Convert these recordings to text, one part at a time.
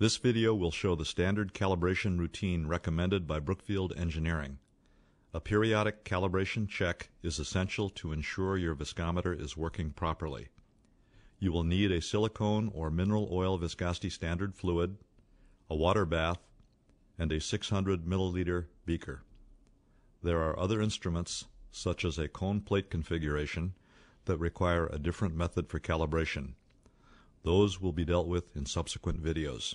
This video will show the standard calibration routine recommended by Brookfield Engineering. A periodic calibration check is essential to ensure your viscometer is working properly. You will need a silicone or mineral oil viscosity standard fluid, a water bath, and a 600 milliliter beaker. There are other instruments, such as a cone plate configuration, that require a different method for calibration. Those will be dealt with in subsequent videos.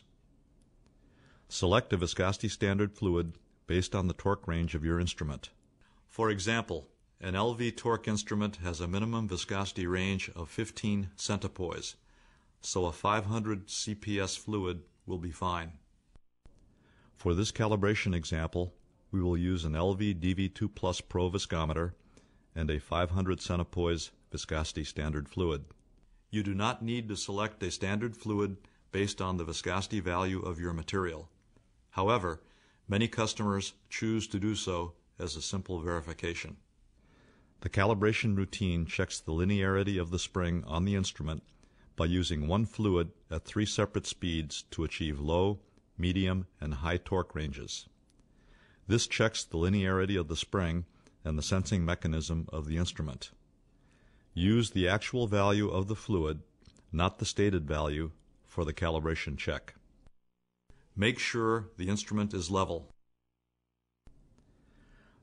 Select a viscosity standard fluid based on the torque range of your instrument. For example, an LV torque instrument has a minimum viscosity range of 15 centipoise, so a 500 CPS fluid will be fine. For this calibration example, we will use an LV DV2 Plus Pro viscometer and a 500 centipoise viscosity standard fluid. You do not need to select a standard fluid based on the viscosity value of your material. However, many customers choose to do so as a simple verification. The calibration routine checks the linearity of the spring on the instrument by using one fluid at three separate speeds to achieve low, medium, and high torque ranges. This checks the linearity of the spring and the sensing mechanism of the instrument. Use the actual value of the fluid, not the stated value, for the calibration check. Make sure the instrument is level.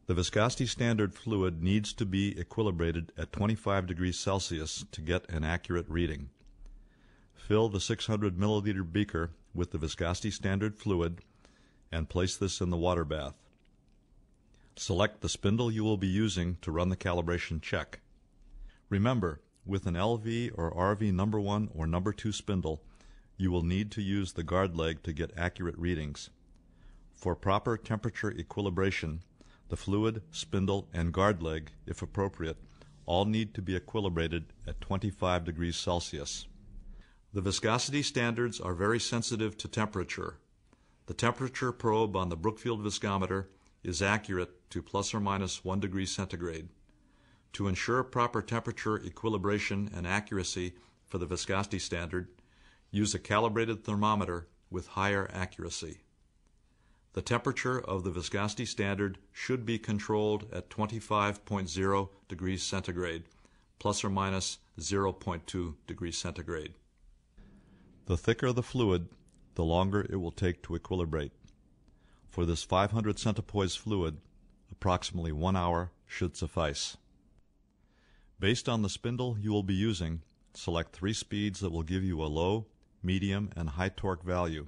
The viscosity standard fluid needs to be equilibrated at 25 degrees Celsius to get an accurate reading. Fill the 600 milliliter beaker with the viscosity standard fluid and place this in the water bath. Select the spindle you will be using to run the calibration check. Remember, with an LV or RV number 1 or number 2 spindle, you will need to use the guard leg to get accurate readings. For proper temperature equilibration, the fluid, spindle, and guard leg, if appropriate, all need to be equilibrated at 25 degrees Celsius. The viscosity standards are very sensitive to temperature. The temperature probe on the Brookfield viscometer is accurate to plus or minus 1 degree centigrade. To ensure proper temperature equilibration and accuracy for the viscosity standard, use a calibrated thermometer with higher accuracy. The temperature of the viscosity standard should be controlled at 25.0 degrees centigrade, plus or minus 0.2 degrees centigrade. The thicker the fluid, the longer it will take to equilibrate. For this 500 centipoise fluid, approximately one hour should suffice. Based on the spindle you will be using, select three speeds that will give you a low, medium, and high torque value.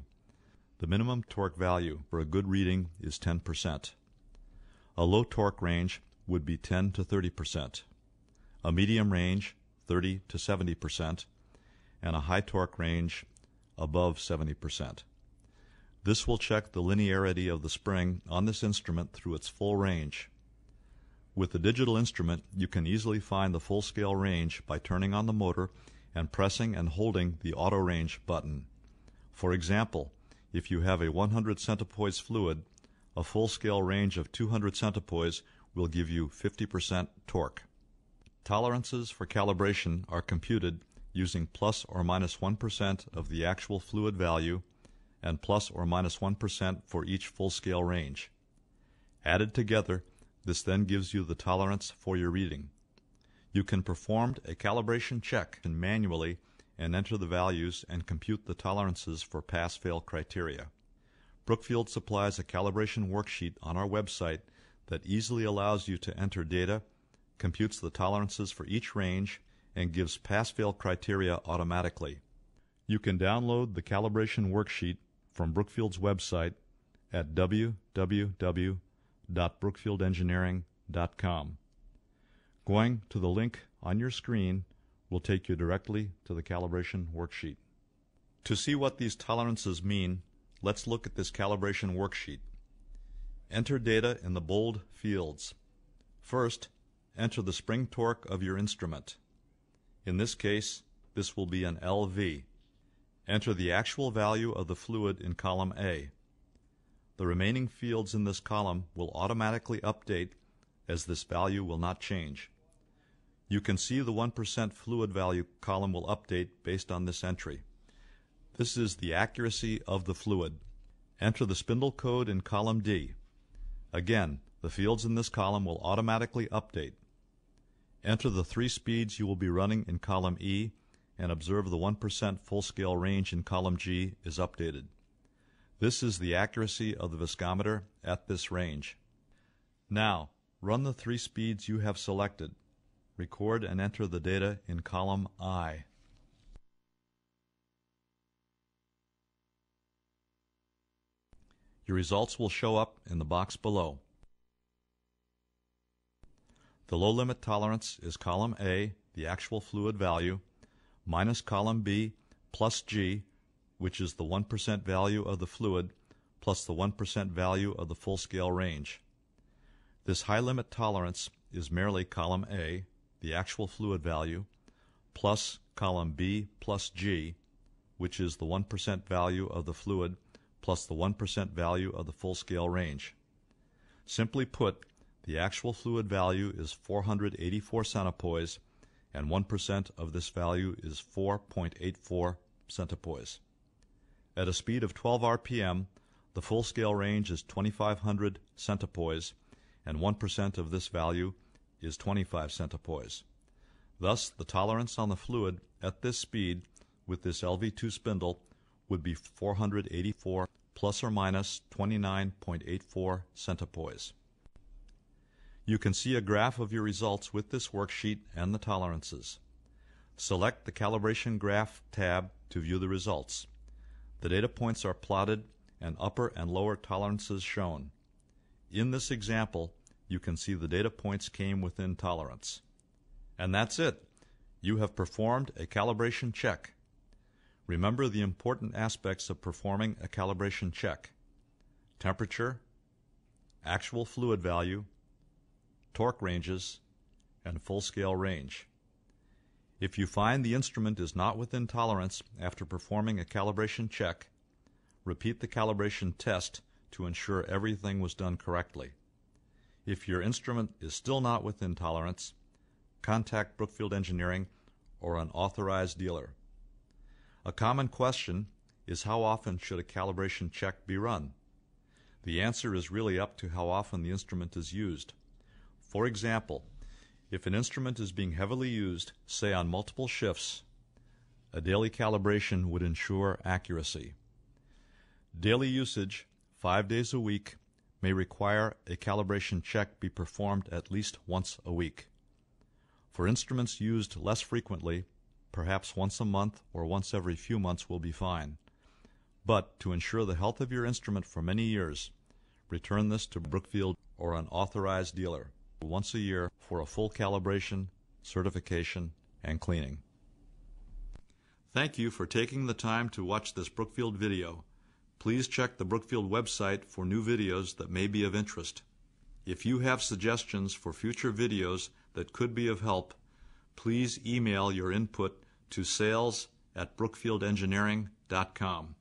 The minimum torque value for a good reading is 10%. A low torque range would be 10 to 30%, a medium range 30 to 70%, and a high torque range above 70%. This will check the linearity of the spring on this instrument through its full range. With the digital instrument, you can easily find the full scale range by turning on the motor and pressing and holding the auto range button. For example, if you have a 100 centipoise fluid, a full scale range of 200 centipoise will give you 50% torque. Tolerances for calibration are computed using plus or minus 1 of the actual fluid value and plus or minus 1 for each full scale range. Added together, this then gives you the tolerance for your reading. You can perform a calibration check manually and enter the values and compute the tolerances for pass-fail criteria. Brookfield supplies a calibration worksheet on our website that easily allows you to enter data, computes the tolerances for each range, and gives pass-fail criteria automatically. You can download the calibration worksheet from Brookfield's website at www.brookfieldengineering.com. Going to the link on your screen will take you directly to the calibration worksheet. To see what these tolerances mean, let's look at this calibration worksheet. Enter data in the bold fields. First, enter the spring torque of your instrument. In this case, this will be an LV. Enter the actual value of the fluid in column A. The remaining fields in this column will automatically update as this value will not change. You can see the 1% fluid value column will update based on this entry. This is the accuracy of the fluid. Enter the spindle code in column D. Again, the fields in this column will automatically update. Enter the three speeds you will be running in column E and observe the 1% full-scale range in column G is updated. This is the accuracy of the viscometer at this range. Now, run the three speeds you have selected. Record and enter the data in column I. Your results will show up in the box below. The low limit tolerance is column A, the actual fluid value, minus column B plus G, which is the 1% value of the fluid, plus the 1% value of the full scale range. This high limit tolerance is merely column A, the actual fluid value, plus column B plus G, which is the 1% value of the fluid plus the 1% value of the full scale range. Simply put, the actual fluid value is 484 centipoise, and 1% of this value is 4.84 centipoise. At a speed of 12 rpm, the full scale range is 2500 centipoise, and 1% of this value is 25 centipoise. Thus, the tolerance on the fluid at this speed with this LV2 spindle would be 484 plus or minus 29.84 centipoise. You can see a graph of your results with this worksheet and the tolerances. Select the Calibration Graph tab to view the results. The data points are plotted and upper and lower tolerances shown. In this example, you can see the data points came within tolerance. And that's it. You have performed a calibration check. Remember the important aspects of performing a calibration check. Temperature, actual fluid value, torque ranges, and full-scale range. If you find the instrument is not within tolerance after performing a calibration check, repeat the calibration test to ensure everything was done correctly. If your instrument is still not within tolerance, contact Brookfield Engineering or an authorized dealer. A common question is how often should a calibration check be run? The answer is really up to how often the instrument is used. For example, if an instrument is being heavily used, say on multiple shifts, a daily calibration would ensure accuracy. Daily usage, five days a week, may require a calibration check be performed at least once a week. For instruments used less frequently, perhaps once a month or once every few months will be fine. But to ensure the health of your instrument for many years, return this to Brookfield or an authorized dealer once a year for a full calibration, certification, and cleaning. Thank you for taking the time to watch this Brookfield video. Please check the Brookfield website for new videos that may be of interest. If you have suggestions for future videos that could be of help, please email your input to sales at brookfieldengineering.com.